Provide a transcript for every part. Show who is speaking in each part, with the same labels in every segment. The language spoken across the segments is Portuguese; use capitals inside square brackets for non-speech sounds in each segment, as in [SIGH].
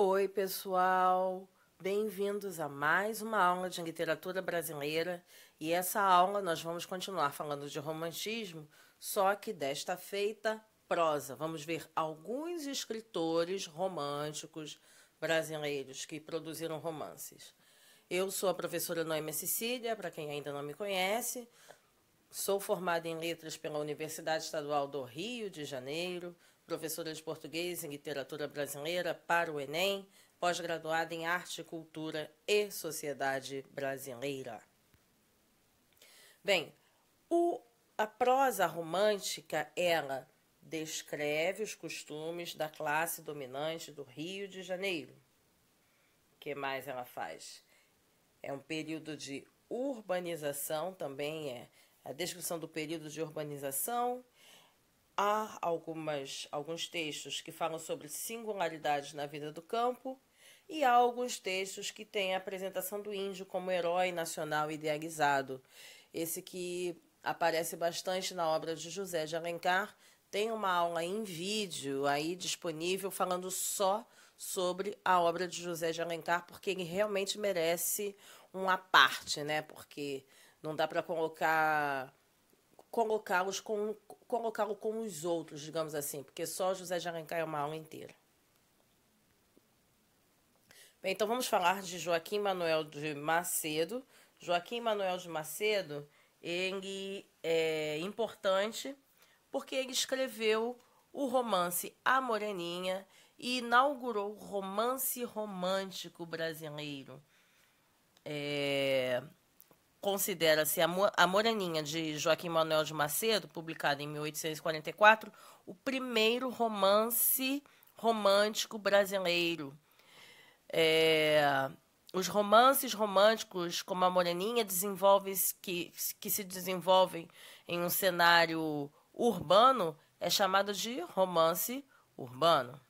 Speaker 1: Oi, pessoal! Bem-vindos a mais uma aula de literatura brasileira. E essa aula nós vamos continuar falando de romantismo, só que desta feita prosa. Vamos ver alguns escritores românticos brasileiros que produziram romances. Eu sou a professora Noêmia Cecília, para quem ainda não me conhece. Sou formada em letras pela Universidade Estadual do Rio de Janeiro, professora de português e literatura brasileira para o Enem, pós-graduada em arte, cultura e sociedade brasileira. Bem, o, a prosa romântica, ela descreve os costumes da classe dominante do Rio de Janeiro. O que mais ela faz? É um período de urbanização, também é a descrição do período de urbanização. Há algumas, alguns textos que falam sobre singularidades na vida do campo e há alguns textos que têm a apresentação do índio como herói nacional idealizado. Esse que aparece bastante na obra de José de Alencar. Tem uma aula em vídeo aí disponível falando só sobre a obra de José de Alencar, porque ele realmente merece uma parte, né? Porque não dá para colocar colocá-los com colocá-lo com os outros, digamos assim, porque só José de Alencar é uma aula inteira. Bem, então vamos falar de Joaquim Manuel de Macedo. Joaquim Manuel de Macedo, ele é importante porque ele escreveu o romance A Moreninha e inaugurou o romance romântico brasileiro. É, Considera-se a Moreninha de Joaquim Manuel de Macedo, publicada em 1844, o primeiro romance romântico brasileiro. É, os romances românticos, como a Moreninha, desenvolvem que, que se desenvolvem em um cenário urbano, é chamado de romance urbano.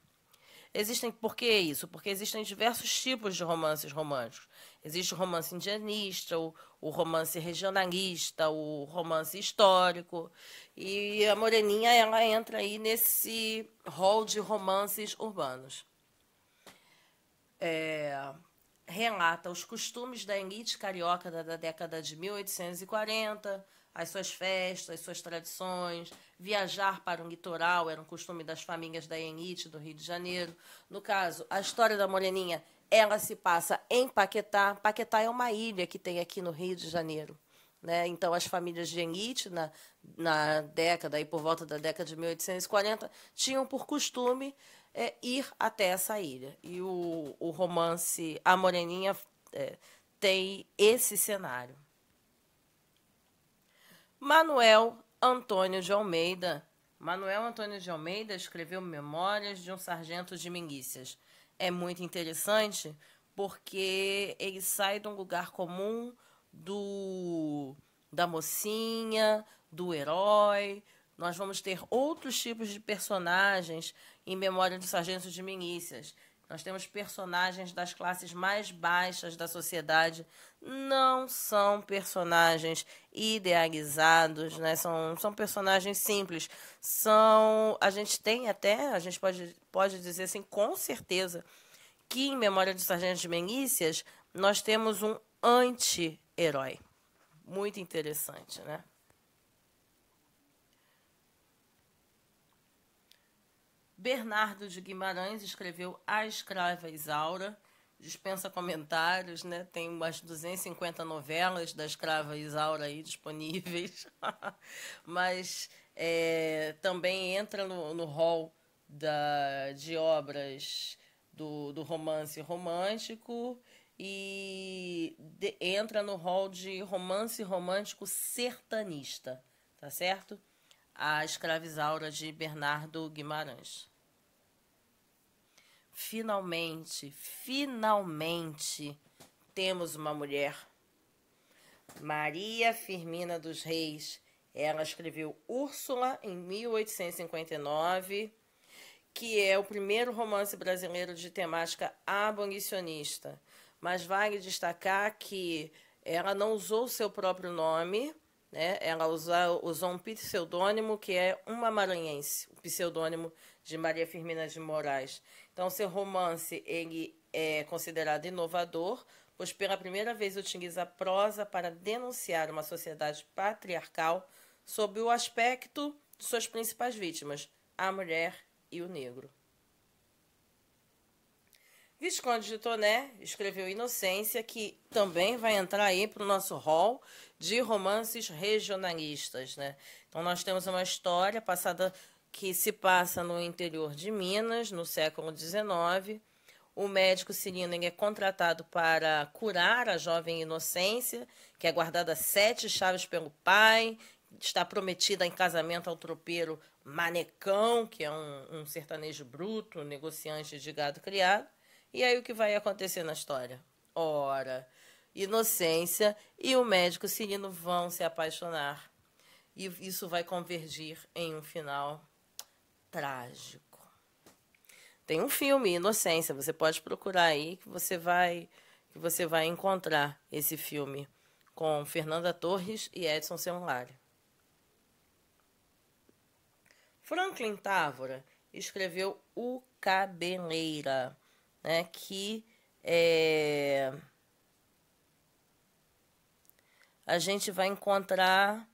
Speaker 1: Existem, por que isso? Porque existem diversos tipos de romances românticos. Existe o romance indianista, o, o romance regionalista, o romance histórico. E a Moreninha ela entra aí nesse rol de romances urbanos. É, relata os costumes da elite carioca da, da década de 1840, as suas festas, as suas tradições. Viajar para um litoral era um costume das famílias da elite do Rio de Janeiro. No caso, a história da Moreninha ela se passa em Paquetá. Paquetá é uma ilha que tem aqui no Rio de Janeiro. Né? Então, as famílias de elite, na, na década, aí por volta da década de 1840, tinham por costume é, ir até essa ilha. E o, o romance A Moreninha é, tem esse cenário. Manuel Antônio de Almeida. Manuel Antônio de Almeida escreveu Memórias de um Sargento de Milícias é muito interessante porque ele sai de um lugar comum do da mocinha, do herói. Nós vamos ter outros tipos de personagens em Memória do Sargento de Milícias. Nós temos personagens das classes mais baixas da sociedade, não são personagens idealizados, né? São, são personagens simples. São, a gente tem até, a gente pode, pode dizer assim, com certeza, que em Memória do Sargento de Milícias nós temos um anti-herói. Muito interessante, né? Bernardo de Guimarães escreveu A Escrava Isaura, dispensa comentários, né? Tem umas 250 novelas da Escrava Isaura aí disponíveis, [LAUGHS] mas é, também entra no, no hall da, de obras do, do romance romântico e de, entra no hall de romance romântico sertanista, tá certo? A Escravizaura de Bernardo Guimarães. Finalmente, finalmente temos uma mulher. Maria Firmina dos Reis. Ela escreveu Úrsula em 1859, que é o primeiro romance brasileiro de temática abolicionista. Mas vale destacar que ela não usou seu próprio nome, né? Ela usa, usou um pseudônimo que é uma maranhense, o pseudônimo de Maria Firmina de Moraes. Então, seu romance ele é considerado inovador, pois pela primeira vez utiliza a prosa para denunciar uma sociedade patriarcal sob o aspecto de suas principais vítimas, a mulher e o negro. Visconde de Toné escreveu Inocência, que também vai entrar aí para o nosso hall de romances regionalistas. Né? Então, nós temos uma história passada que se passa no interior de Minas, no século XIX. O médico Cirino é contratado para curar a jovem Inocência, que é guardada sete chaves pelo pai, está prometida em casamento ao tropeiro Manecão, que é um, um sertanejo bruto, negociante de gado criado. E aí o que vai acontecer na história? Ora, Inocência e o médico Cirino vão se apaixonar. E isso vai convergir em um final trágico. Tem um filme, Inocência, você pode procurar aí que você vai que você vai encontrar esse filme com Fernanda Torres e Edson Celulari. Franklin Távora escreveu O Cabeleira né, que é, a gente vai encontrar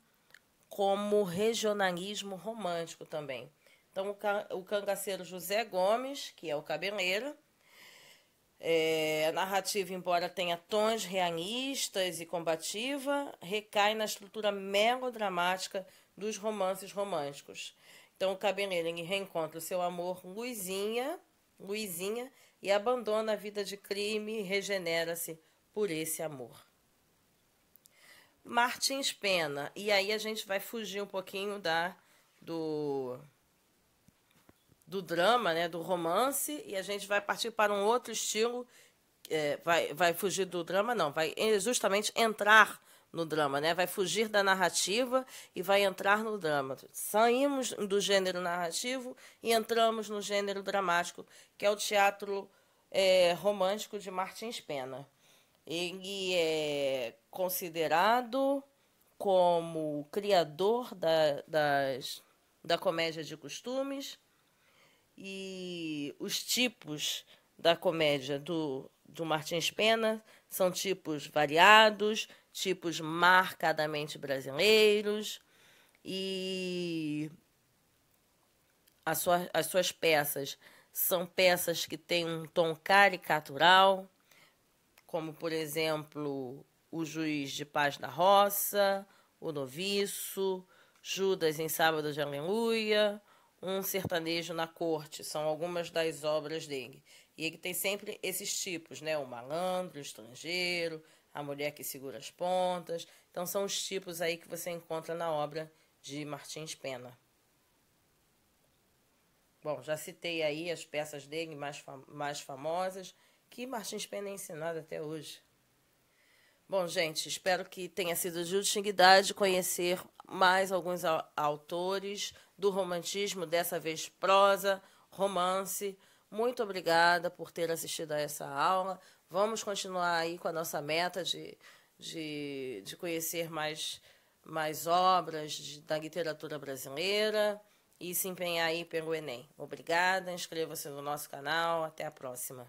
Speaker 1: como regionalismo romântico também. Então, o, cangaceiro José Gomes, que é o cabeleiro, é, a narrativa, embora tenha tons realistas e combativa, recai na estrutura melodramática dos romances românticos. Então, o cabeleiro ele reencontra o seu amor Luizinha, Luizinha e abandona a vida de crime e regenera-se por esse amor. Martins Pena, e aí a gente vai fugir um pouquinho da do do drama, né, do romance, e a gente vai partir para um outro estilo, é, vai, vai fugir do drama, não, vai justamente entrar no drama, né? Vai fugir da narrativa e vai entrar no drama. Saímos do gênero narrativo e entramos no gênero dramático, que é o teatro é, romântico de Martins Pena. Ele é considerado como o criador da, das, da comédia de costumes e os tipos da comédia do, do Martins Pena são tipos variados, tipos marcadamente brasileiros e sua, as suas peças são peças que têm um tom caricatural, como por exemplo O Juiz de Paz da Roça, O Noviço, Judas em Sábado de Aleluia, Um Sertanejo na Corte, são algumas das obras dele. E ele tem sempre esses tipos, né? O malandro, o estrangeiro, a mulher que segura as pontas. Então são os tipos aí que você encontra na obra de Martins Pena. Bom, já citei aí as peças dele mais, fam mais famosas, que Martins Pena é ensinado até hoje. Bom, gente, espero que tenha sido de utilidade conhecer mais alguns autores do romantismo, dessa vez prosa, romance. Muito obrigada por ter assistido a essa aula. Vamos continuar aí com a nossa meta de, de, de conhecer mais, mais obras de, da literatura brasileira e se empenhar aí pelo Enem. Obrigada, inscreva-se no nosso canal. Até a próxima.